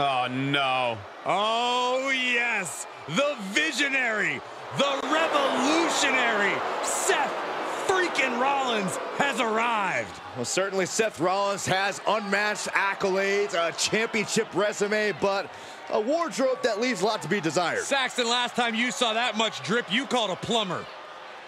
Oh, no. Oh, yes. The visionary, the revolutionary, Seth freaking Rollins has arrived. Well, certainly Seth Rollins has unmatched accolades, a championship resume, but a wardrobe that leaves a lot to be desired. Saxton, last time you saw that much drip, you called a plumber.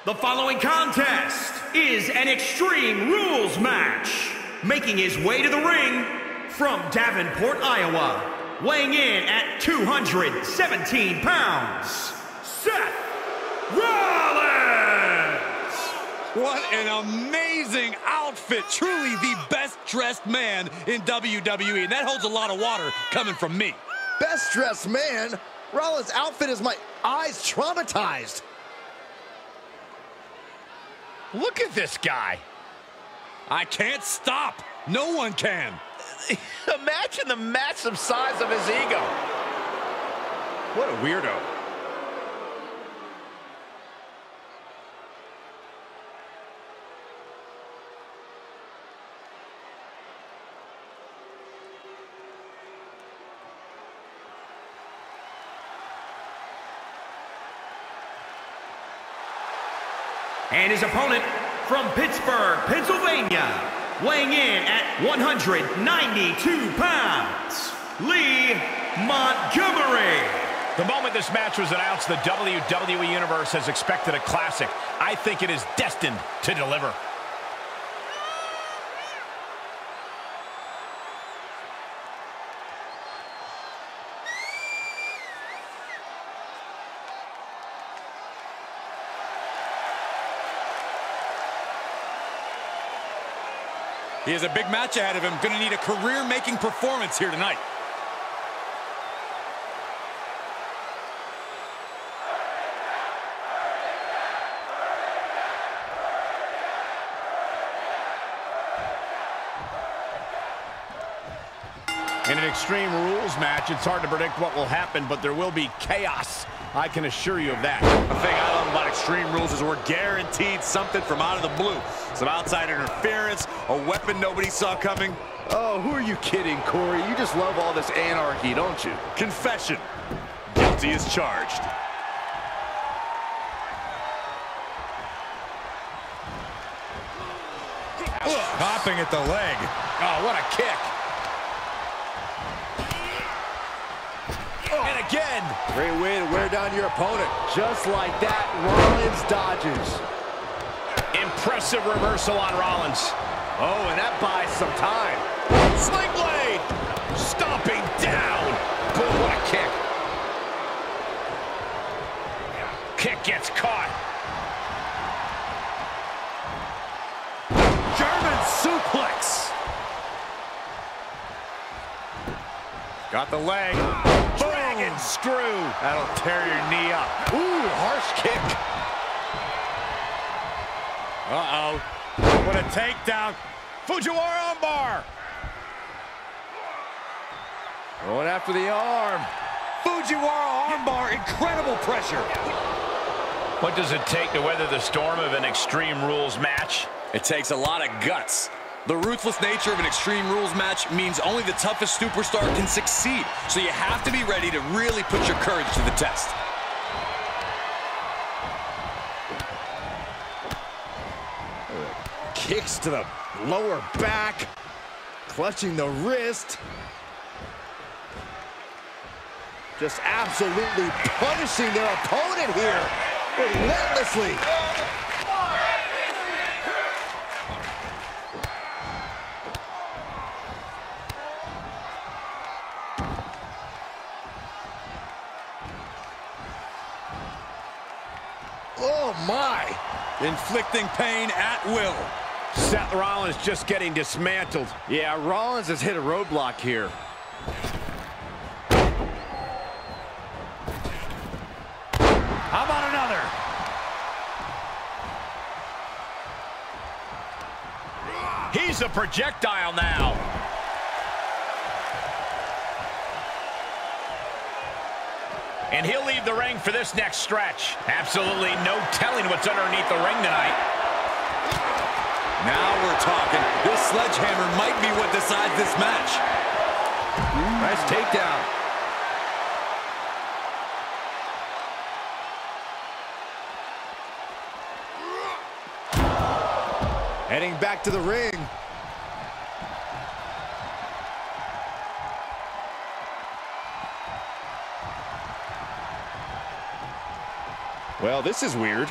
The following contest is an Extreme Rules match. Making his way to the ring from Davenport, Iowa, weighing in at 217 pounds, Seth Rollins! What an amazing outfit. Truly the best dressed man in WWE. And that holds a lot of water coming from me. Best dressed man? Rollins' outfit is my eyes traumatized. Look at this guy. I can't stop. No one can. Imagine the massive size of his ego. What a weirdo. And his opponent from Pittsburgh, Pennsylvania, weighing in at 192 pounds, Lee Moriarty. The moment this match was announced, the WWE Universe has expected a classic. I think it is destined to deliver. He has a big match ahead of him. Going to need a career-making performance here tonight. In an Extreme Rules match, it's hard to predict what will happen, but there will be chaos. I can assure you of that. The thing I love about Extreme Rules is we're guaranteed something from out of the blue. Some outside interference, a weapon nobody saw coming. Oh, who are you kidding, Corey? You just love all this anarchy, don't you? Confession. Guilty as charged. Popping at the leg. Oh, what a kick. And again. Great way to wear down your opponent. Just like that, Rollins dodges. Impressive reversal on Rollins. Oh, and that buys some time. Sling blade. Stomping down. Boom, what a kick. Kick gets caught. German suplex. Got the leg. Dragon screw. That'll tear your knee up. Ooh, harsh kick. Uh-oh. What a takedown. Fujiwara armbar. Going after the arm. Fujiwara armbar, incredible pressure. What does it take to weather the storm of an Extreme Rules match? It takes a lot of guts. The ruthless nature of an Extreme Rules match means only the toughest superstar can succeed. So you have to be ready to really put your courage to the test. Kicks to the lower back. Clutching the wrist. Just absolutely punishing their opponent here. Relentlessly. Inflicting pain at will. Seth Rollins just getting dismantled. Yeah, Rollins has hit a roadblock here. How about another? He's a projectile now. And he'll leave the ring for this next stretch. Absolutely no telling what's underneath the ring tonight. Now we're talking. This sledgehammer might be what decides this match. Nice takedown. Heading back to the ring. Well, this is weird.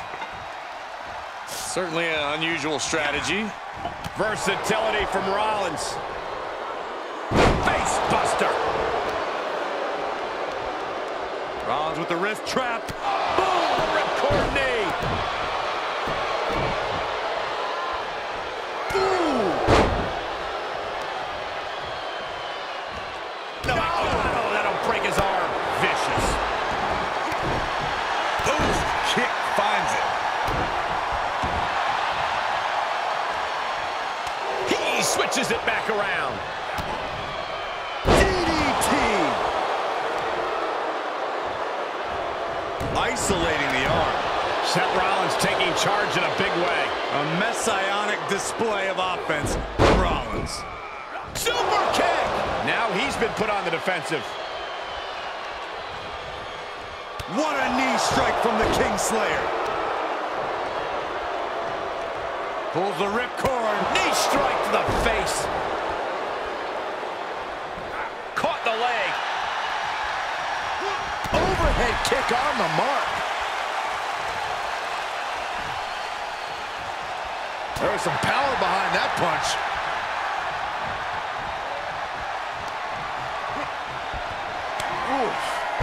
Certainly an unusual strategy. Versatility from Rollins. Face buster. Rollins with the wrist trap. Switches it back around. DDT. Isolating the arm. Seth Rollins taking charge in a big way. A messianic display of offense from Rollins. Super kick! Now he's been put on the defensive. What a knee strike from the Kingslayer. Pulls the ripcord. Knee strike to the face. Caught the leg. Overhead kick on the mark. There was some power behind that punch.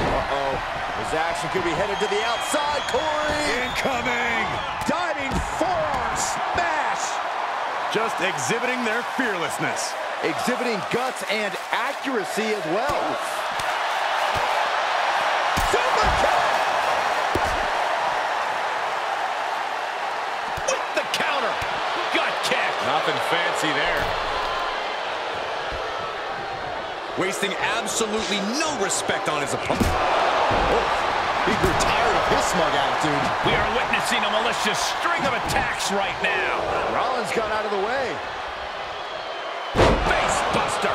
Uh-oh. His action could be headed to the outside, Corey. Incoming. Just exhibiting their fearlessness. Exhibiting guts and accuracy as well. Super kick. With the counter. Gut kick. Nothing fancy there. Wasting absolutely no respect on his opponent. Oh, He grew tired of his smug attitude. We are witnessing a malicious string of attacks right now. Rollins got out of the way. Face buster.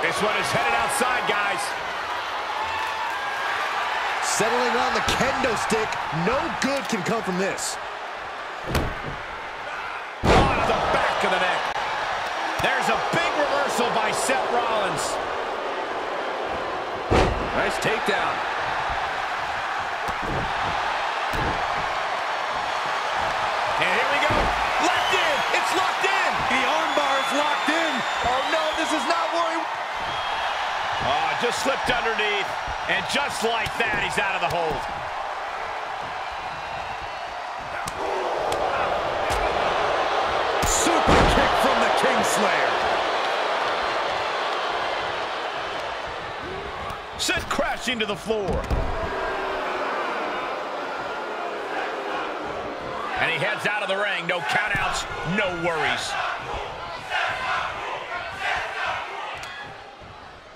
This one is headed outside, guys. Settling on the kendo stick. No good can come from this. On the back of the neck. There's a big reversal by Seth Rollins. Nice takedown. And here we go. Locked in. It's locked in. The armbar is locked in. Oh no, this is not where he... Oh, just slipped underneath. And just like that, he's out of the hold. Super kick from the Kingslayer. Sent crashing to the floor. And he heads out of the ring. No countouts, no worries.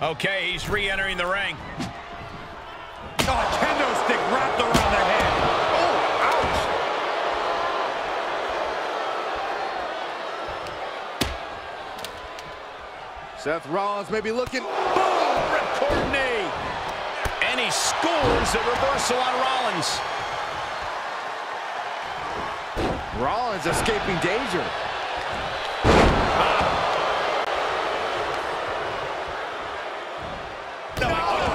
Okay, he's re-entering the ring. Oh, kendo stick wrapped around their head. Oh, ouch! Seth Rollins may be looking... scores a reversal on Rollins. Rollins escaping danger. Oh,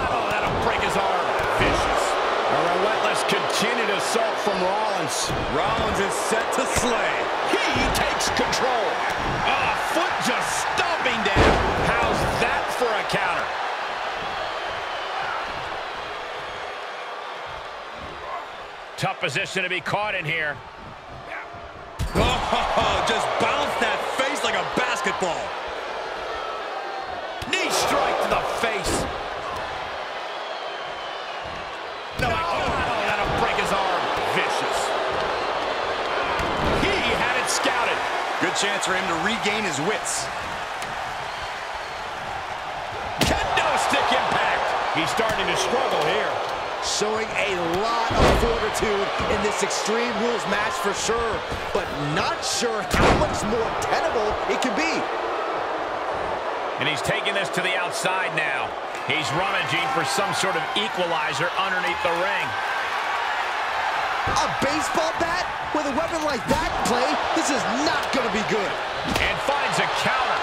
continued assault from Rollins. Rollins is set to slay. He takes control. A foot just stomping down. How's that for a counter? Tough position to be caught in here. Oh, just bounced that face like a basketball. Knee strike to the face. No, oh, that'll break his arm. Vicious. He had it scouted. Good chance for him to regain his wits. Kendo stick impact. He's starting to struggle here. Showing a lot of fortitude in this Extreme Rules match for sure, but not sure how much more tenable it can be. And he's taking this to the outside now. He's rummaging for some sort of equalizer underneath the ring. A baseball bat? With a weapon like that, Clay, this is not going to be good. And finds a counter.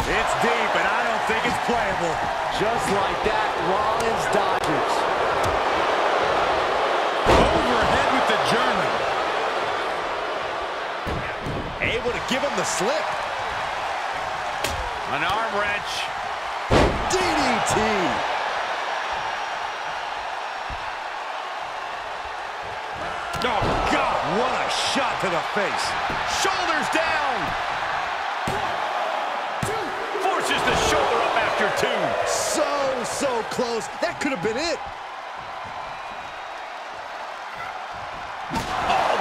It's deep, and I don't think it's playable. Just like that, Rollins dodges. Overhead with the German. Able to give him the slip. An arm wrench. DDT. Oh, God, what a shot to the face. Shoulders down. Two. So, so close. That could have been it. Oh,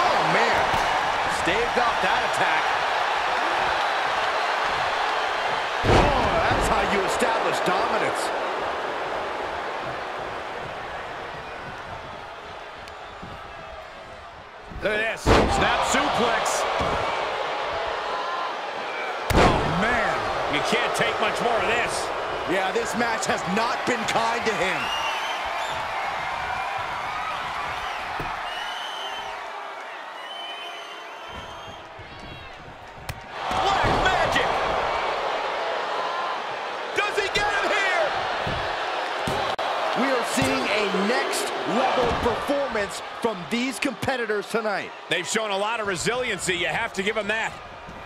oh man. Staved off that attack. Oh, that's how you establish dominance. Look at this. Snap suplex. Oh, man. You can't take much more of this. Yeah, this match has not been kind to him. Black magic. Does he get him here? We are seeing a next level performance from these competitors tonight. They've shown a lot of resiliency. You have to give them that.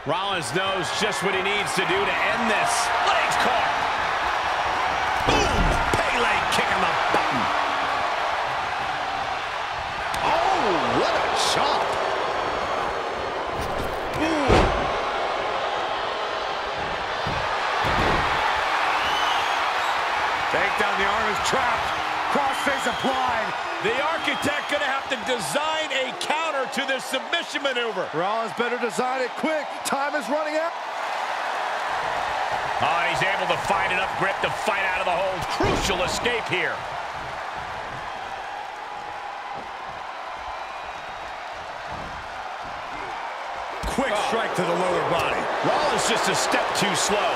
Rollins knows just what he needs to do to end this. Legs caught. Boom! Pele kicking the button. Oh, what a chop. Take down the arm is trapped. Crossface applied. The architect gonna have to design to this submission maneuver. Rollins better design it quick. Time is running out. Oh, and he's able to find enough grip to fight out of the hold. Crucial escape here. Quick oh. strike to the lower body. Rollins just a step too slow.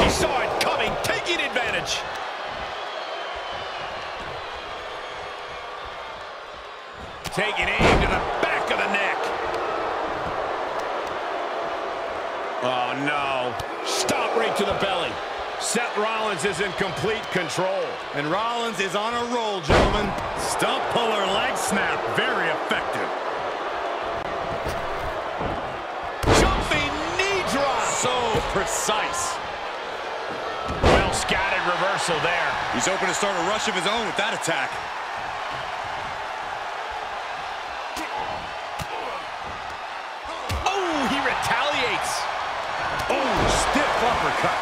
He saw it coming, taking advantage. Taking aim to the back of the neck. Oh, no. Stop right to the belly. Seth Rollins is in complete control. And Rollins is on a roll, gentlemen. Stump puller leg snap. Very effective. Jumping knee drop. So precise. Well scattered reversal there. He's open to start a rush of his own with that attack. Stiff cut.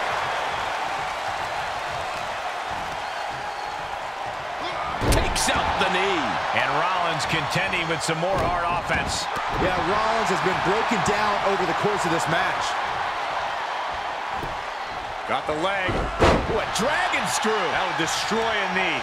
Takes out the knee. And Rollins contending with some more hard offense. Yeah, Rollins has been broken down over the course of this match. Got the leg. What dragon screw. That would destroy a knee.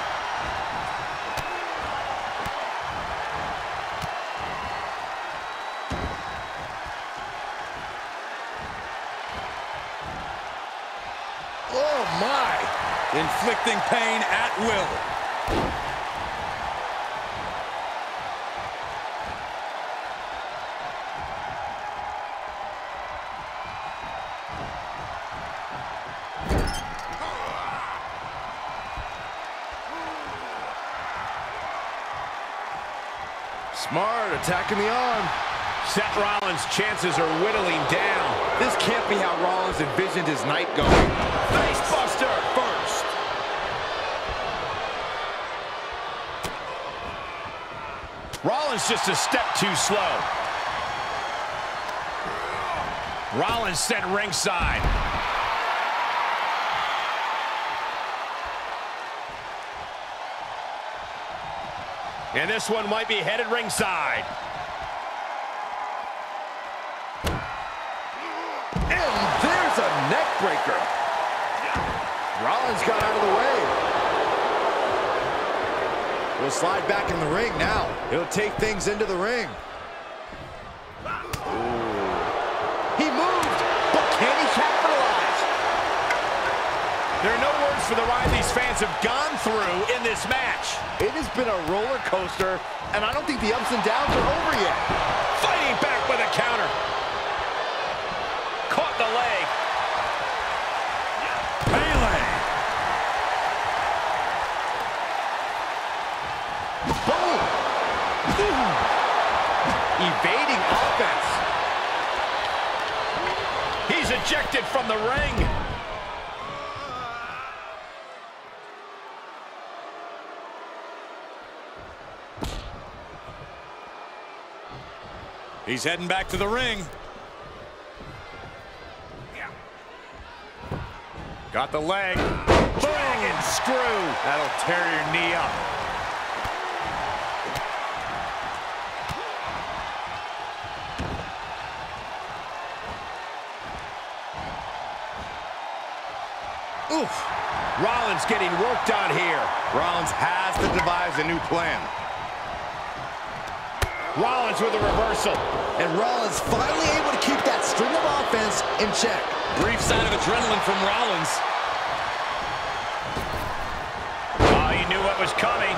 Inflicting pain at will. Smart, attacking the arm. Seth Rollins' chances are whittling down. This can't be how Rollins envisioned his night going first. Rollins just a step too slow. Rollins sent ringside. And this one might be headed ringside. And there's a neck breaker. Rollins got out of the way. He'll slide back in the ring now. He'll take things into the ring. He moved, but can he capitalize? There are no words for the ride these fans have gone through in this match. It has been a roller coaster, and I don't think the ups and downs are over yet. Fighting back with a counter. Caught the leg. Pele. Boom! Boom! Evading offense. He's ejected from the ring. He's heading back to the ring. Got the leg. Screw. That'll tear your knee up. Oof. Rollins getting worked on here. Rollins has to devise a new plan. Rollins with a reversal. And Rollins finally able to keep that string of offense in check. Brief sign of adrenaline from Rollins. Oh, he knew what was coming.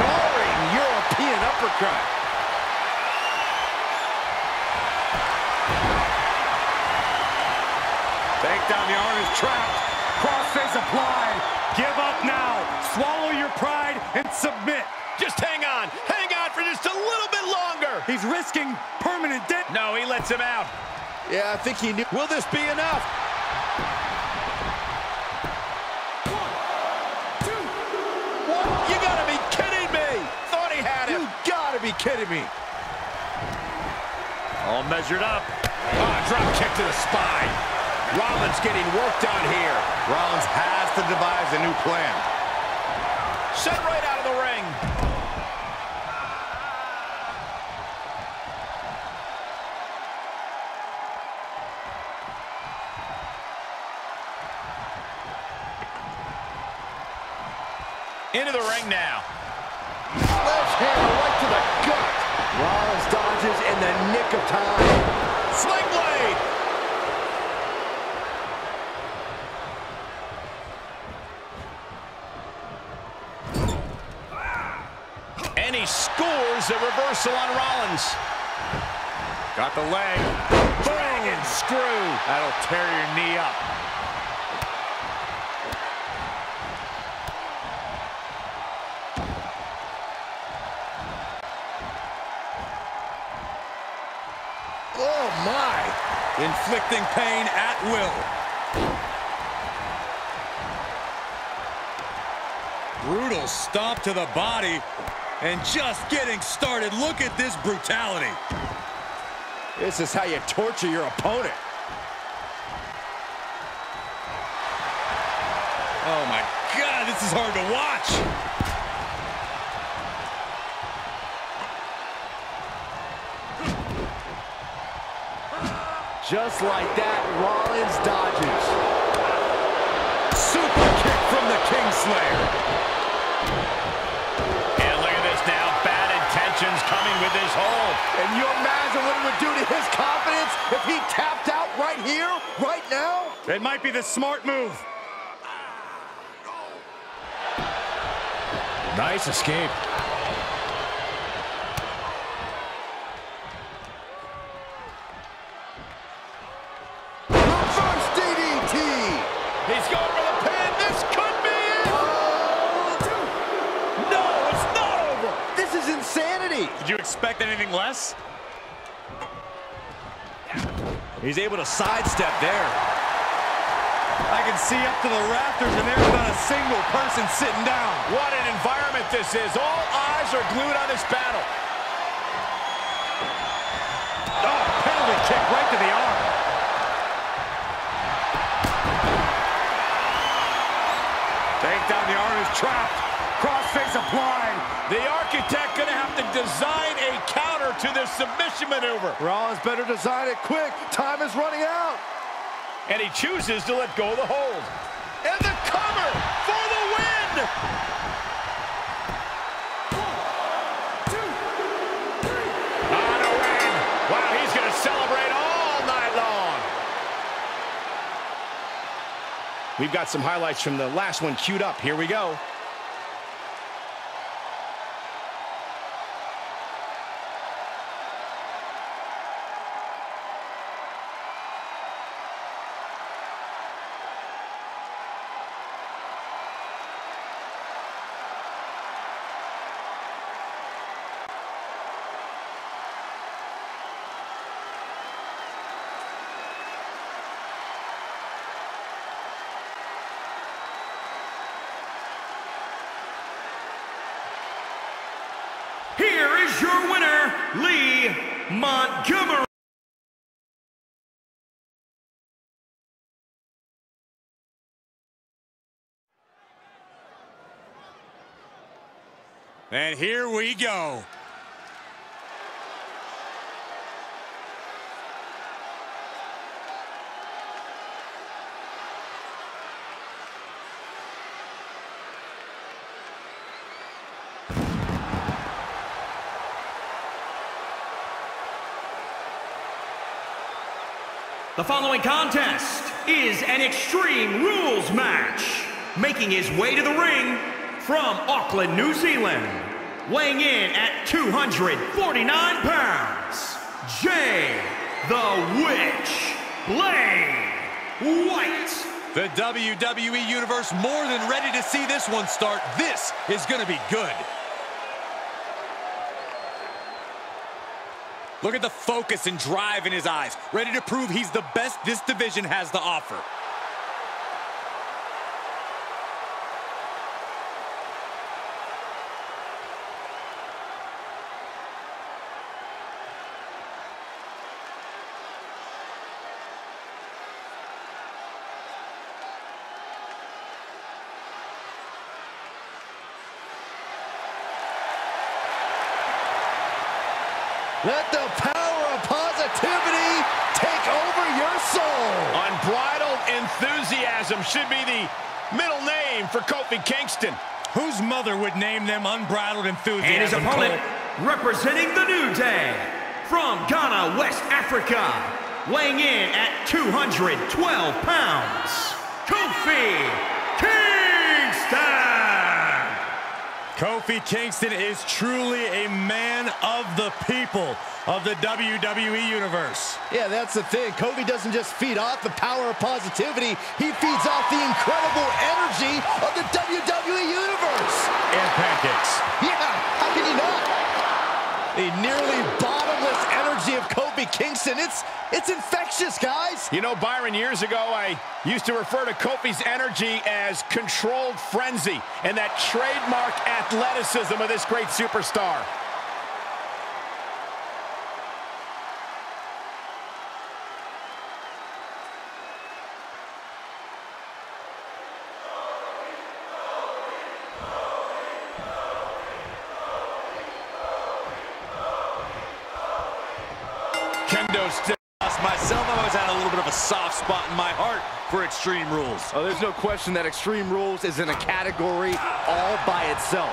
Jarring European uppercut. The arm is trapped. Crossface applied. Give up now. Swallow your pride and submit. Just hang on. Hang on for just a little bit longer. He's risking permanent death. No, he lets him out. Yeah, I think he knew. Will this be enough? You gotta be kidding me. Thought he had him. You gotta be kidding me. All measured up. Oh, drop kick to the spine. Rollins getting worked on here. Rollins has to devise a new plan. Sent right out of the ring. Into the ring now. Sledgehammer right to the gut. Rollins dodges in the nick of time. Sling blade. And he scores a reversal on Rollins. Got the leg. Dragon screw. That'll tear your knee up. Oh, my. Inflicting pain at will. Brutal stomp to the body. And just getting started. Look at this brutality. This is how you torture your opponent. Oh my God, this is hard to watch. Just like that, Rollins dodges. Super kick from the Kingslayer. This hold. And you imagine what it would do to his confidence if he tapped out right here, right now? It might be the smart move. Nice escape. You expect anything less? He's able to sidestep there. I can see up to the rafters, and there's not a single person sitting down. What an environment this is. All eyes are glued on this battle. Oh, penalty kick right to the arm. Take down the arm is trapped. Crossface applied. The architect gonna have to design a counter to this submission maneuver. Rollins better design it quick. Time is running out. and he chooses to let go of the hold. And the cover for the win! On a win. Wow, he's going to celebrate all night long. We've got some highlights from the last one queued up. Here we go. Here is your winner, Lee Moriarty. And here we go. The following contest is an Extreme Rules match. Making his way to the ring from Auckland, New Zealand, weighing in at 249 pounds, Jay the Witch Blade White. The WWE Universe more than ready to see this one start. This is going to be good. Look at the focus and drive in his eyes. Ready to prove he's the best this division has to offer. Let the power of positivity take over your soul. Unbridled enthusiasm should be the middle name for Kofi Kingston. Whose mother would name them unbridled enthusiasm? And his opponent, representing the New Day, from Ghana, West Africa, weighing in at 212 pounds, Kofi Kofi Kingston is truly a man of the people of the WWE Universe. Yeah, that's the thing. Kofi doesn't just feed off the power of positivity, he feeds off the incredible energy of the WWE Universe. And pancakes. Yeah, how can you not? The nearly bottomless energy of Kofi Kingston. It's it's infectious, guys. You know, Byron, years ago, I used to refer to Kofi's energy as controlled frenzy and that trademark athleticism of this great superstar. Kendo stick. Myself, I've always had a little bit of a soft spot in my heart for Extreme Rules. Oh, there's no question that Extreme Rules is in a category all by itself.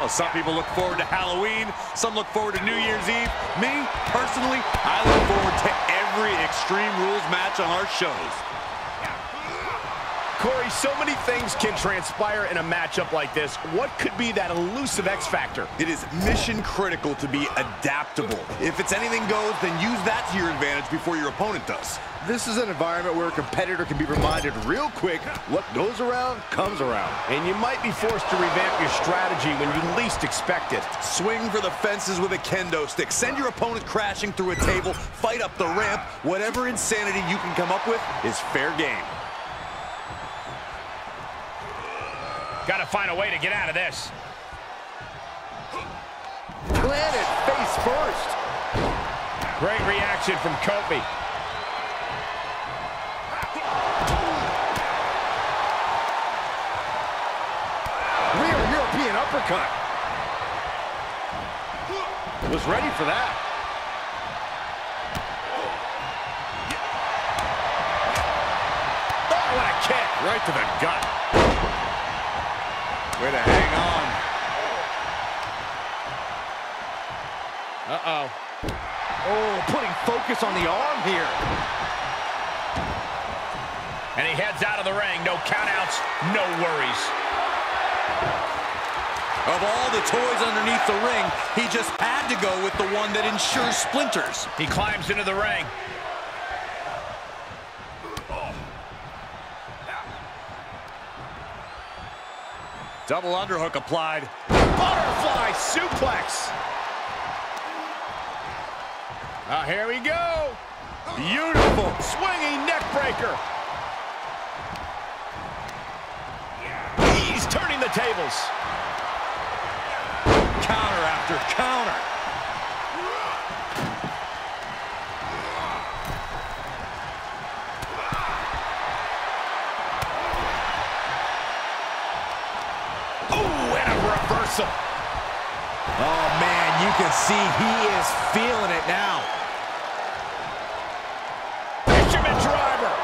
Well, some people look forward to Halloween, some look forward to New Year's Eve. Me, personally, I look forward to every Extreme Rules match on our shows. Corey, so many things can transpire in a matchup like this. What could be that elusive X factor? It is mission critical to be adaptable. If it's anything goes, then use that to your advantage before your opponent does. This is an environment where a competitor can be reminded real quick what goes around comes around. And you might be forced to revamp your strategy when you least expect it. Swing for the fences with a kendo stick. Send your opponent crashing through a table. Fight up the ramp. Whatever insanity you can come up with is fair game. Got to find a way to get out of this. Planted face first. Great reaction from Kofi. Rear European uppercut. Was ready for that. Oh, what a kick. Right to the gut. Way to hang on. Uh-oh. Oh, putting focus on the arm here. And he heads out of the ring. No countouts, no worries. Of all the toys underneath the ring, he just had to go with the one that ensures splinters. He climbs into the ring. Double underhook applied. Butterfly suplex. Uh, here we go. Beautiful swinging neck breaker. He's turning the tables. Counter after counter. Ooh, and a reversal. Oh, man, you can see he is feeling it now. Fisherman driver.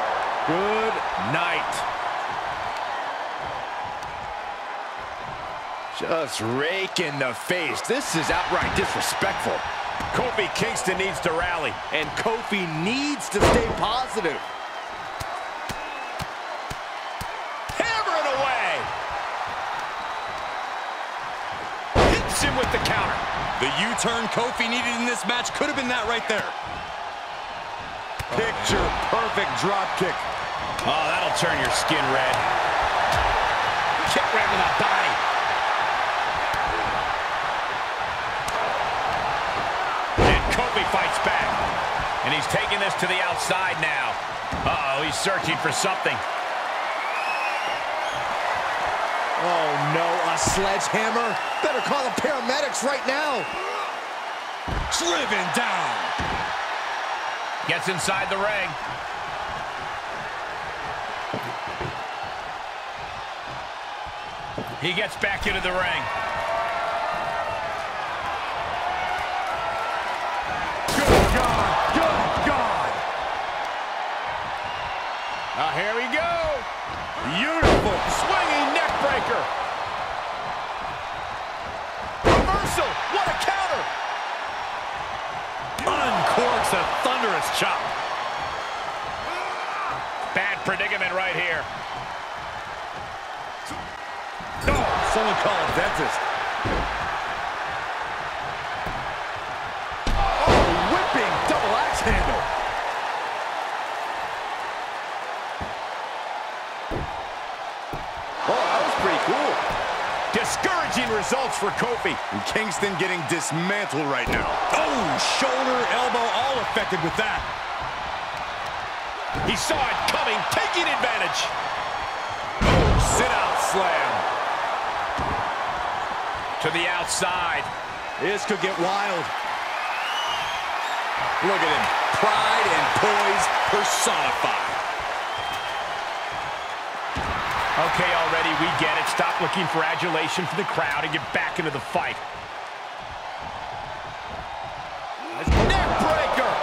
Good night. Just rake in the face. This is outright disrespectful. Kofi Kingston needs to rally. And Kofi needs to stay positive. The U-turn Kofi needed in this match could have been that right there. Picture perfect drop kick. Oh, that'll turn your skin red. Kick right to the body. And Kofi fights back. And he's taking this to the outside now. Uh-oh, he's searching for something. Oh, no, a sledgehammer? Better call the paramedics right now. Driven down. Gets inside the ring. He gets back into the ring. Good God. Good God. Now here we go. Beautiful swinging neck Uncorks a thunderous chop. Bad predicament right here. Oh, someone call a dentist. Results for Kofi. And Kingston getting dismantled right now. Oh, shoulder, elbow, all affected with that. He saw it coming, taking advantage. Oh, sit out slam. To the outside. This could get wild. Look at him. Pride and poise personified. Okay, already, we get it. Stop looking for adulation from the crowd and get back into the fight. Neck breaker!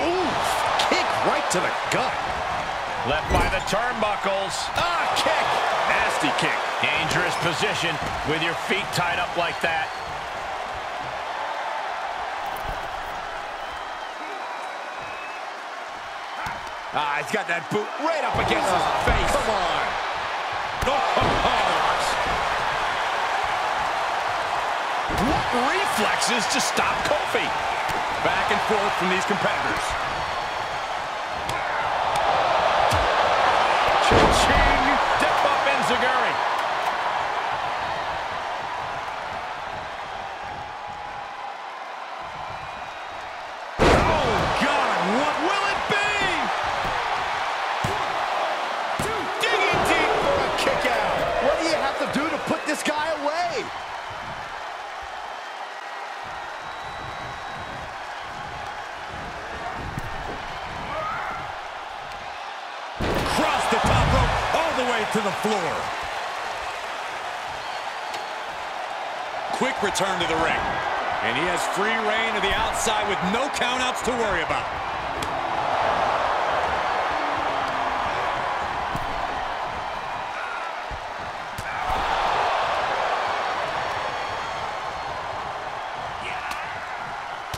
Oof, kick right to the gut. Left by the turnbuckles. Ah, kick! Nasty kick. Dangerous position with your feet tied up like that. Ah, he's got that boot right up against his face. Come on. What reflexes to stop Kofi? Back and forth from these competitors. Cha-ching! Step up Enziguri. free reign to the outside with no countouts to worry about.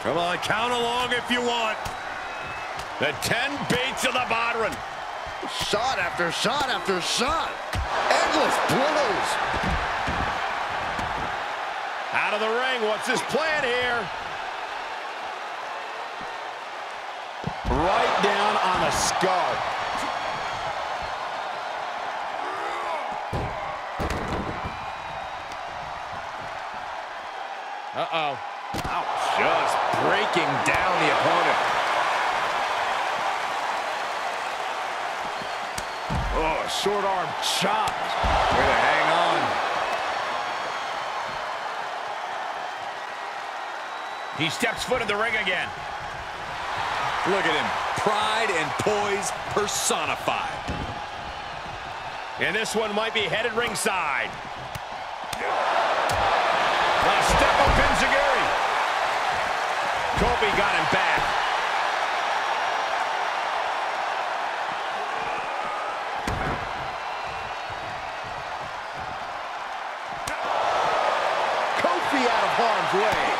Come on, count along if you want. The 10 beats of the Bodhrán. Shot after shot after shot. Endless blows. Out of the ring, what's his plan here? Right down on the skull. Uh-oh. Ouch. Just breaking down the opponent. Oh, short arm chop. Way to hang on. He steps foot in the ring again. Look at him. Pride and poise personified. And this one might be headed ringside. A step up Enziguri. Kofi got him back. Kofi out of harm's way.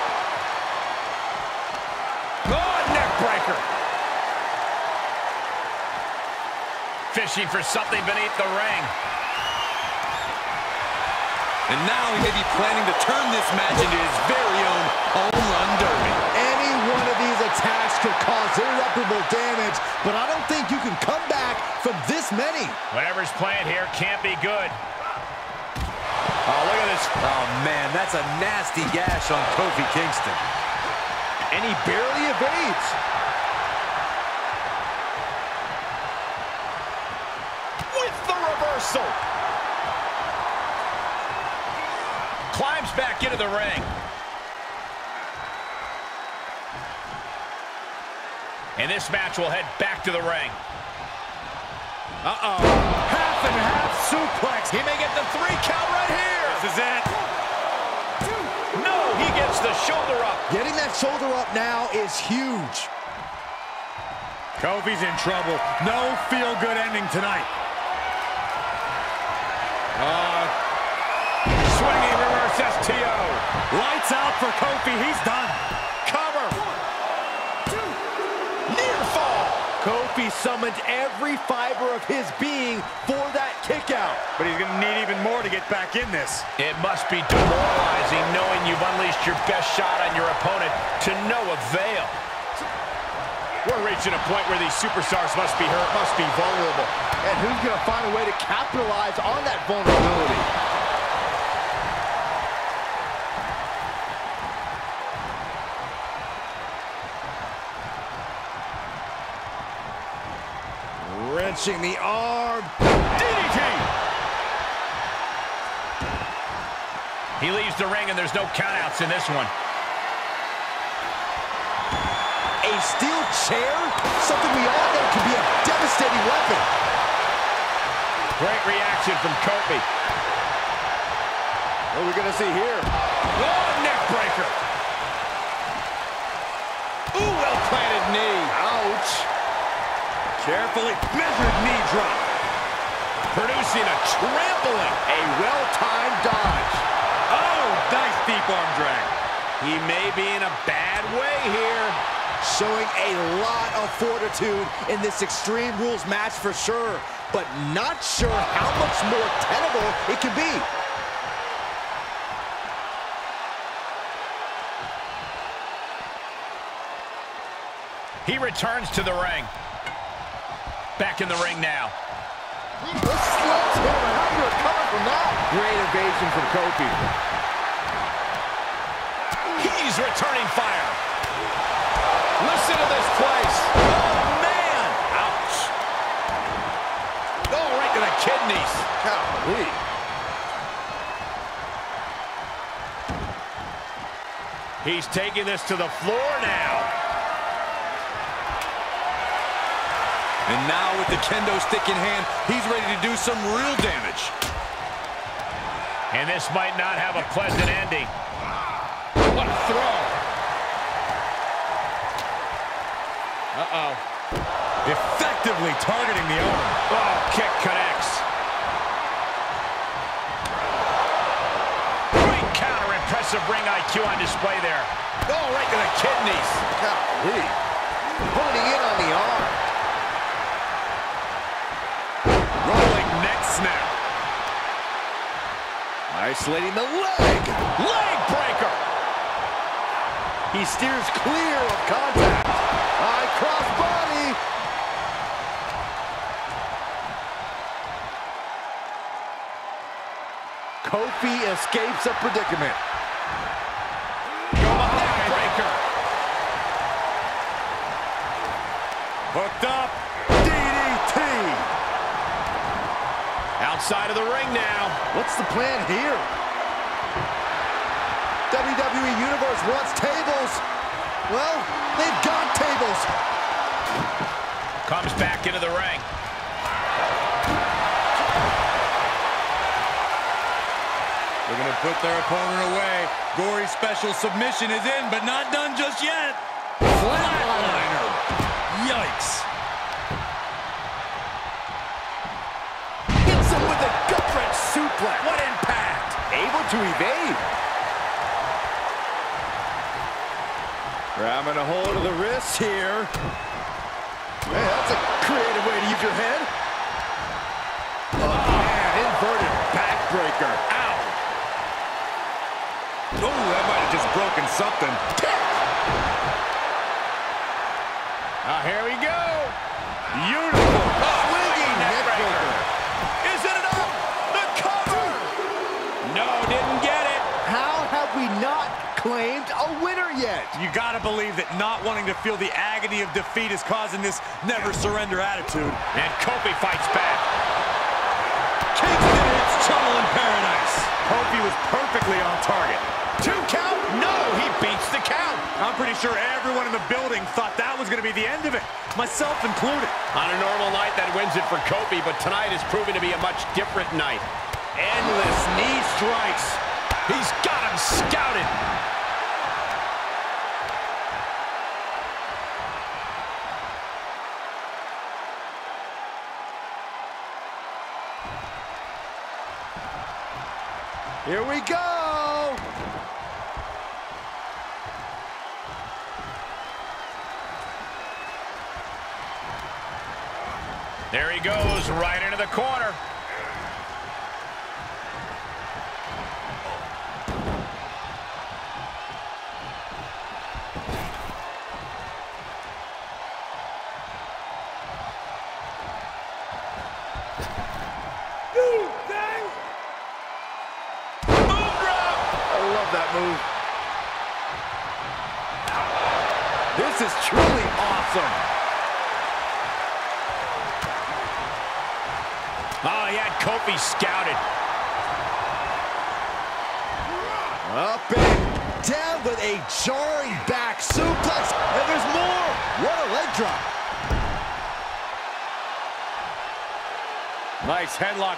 Fishing for something beneath the ring. And now he may be planning to turn this match into his very own home run derby. Any one of these attacks could cause irreparable damage, but I don't think you can come back from this many. Whatever's playing here can't be good. Oh, look at this. Oh, man, that's a nasty gash on Kofi Kingston. And he barely evades. With the reversal. Climbs back into the ring. And this match will head back to the ring. Uh-oh. Half and half suplex. He may get the three count right here. This is it. No, he gets the shoulder up. Getting that shoulder up now is huge. Kofi's in trouble. No feel-good ending tonight. Swinging reverse STO. Lights out for Kofi. He's done. Cover. Near fall. Kofi summoned every fiber of his being for that kick out. But he's going to need even more to get back in this. It must be demoralizing knowing you've unleashed your best shot on your opponent to no avail. Reaching a point where these superstars must be hurt, must be vulnerable. And who's going to find a way to capitalize on that vulnerability? Wrenching the arm. DDT! He leaves the ring and there's no countouts in this one. A steel chair? Something we all know can be a devastating weapon. Great reaction from Kofi. What are we going to see here? Oh, neck breaker. Ooh, well-planted knee. Ouch. Carefully measured knee drop. Producing a trampling. A well-timed dodge. Oh, nice deep arm drag. He may be in a bad way here. Showing a lot of fortitude in this Extreme Rules match for sure, but not sure how much more tenable it can be. He returns to the ring. Back in the ring now. The sledgehammer, how do you recover from that? Great evasion from Kofi. He's returning fire. To this place. Oh, man. Ouch. Oh, right to the kidneys. Golly. He's taking this to the floor now. And now with the kendo stick in hand, he's ready to do some real damage. And this might not have a pleasant ending. What a throw. Uh-oh. Effectively targeting the arm. Oh, kick connects. Great counter, impressive ring IQ on display there. Oh, right to the kidneys. Golly. Honing in on the arm. Rolling neck snap. Isolating the leg. Leg breaker. He steers clear of contact. High cross body. Kofi escapes a predicament. Go behind. Breaker. Hooked up. DDT. Outside of the ring now. What's the plan here? WWE Universe wants tables. Well, they've got tables. Comes back into the ring. They're going to put their opponent away. Gory's special submission is in, but not done just yet. Flatliner. Yikes. Hits him with a gut-wrench suplex. What impact. Able to evade. Grabbing a hold of the wrist here. Hey, that's a creative way to use your head. Oh, man, inverted backbreaker. Ow. Oh, that might have just broken something. Ah, here we go. Beautiful. Swinging neckbreaker. Is it enough? The cover. No, didn't get it. How have we not claimed yet? You gotta believe that not wanting to feel the agony of defeat is causing this never surrender attitude. And Kofi fights back. Kingston hits trouble in paradise. Kofi was perfectly on target. Two count? No, he beats the count. I'm pretty sure everyone in the building thought that was gonna be the end of it, myself included. On a normal night, that wins it for Kofi, but tonight is proving to be a much different night. Endless knee strikes. He's got him scouted. Here we go. There he goes, right into the corner.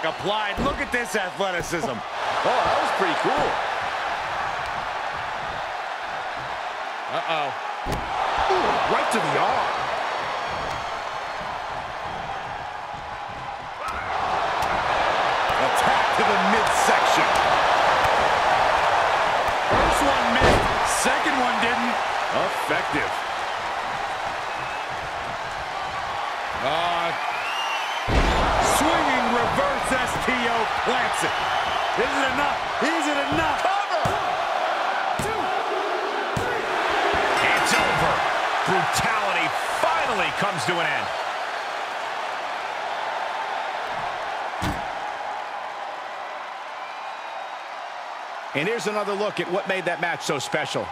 Applied. Look at this athleticism. Oh, that was pretty cool. Uh-oh. Right to the arm. Attack to the midsection. First one missed, second one didn't. Effective. Uh, plants it. Is it enough? Is it enough? it's over. Brutality finally comes to an end. And here's another look at what made that match so special.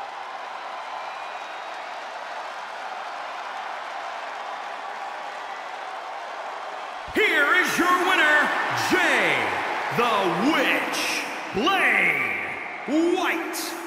White.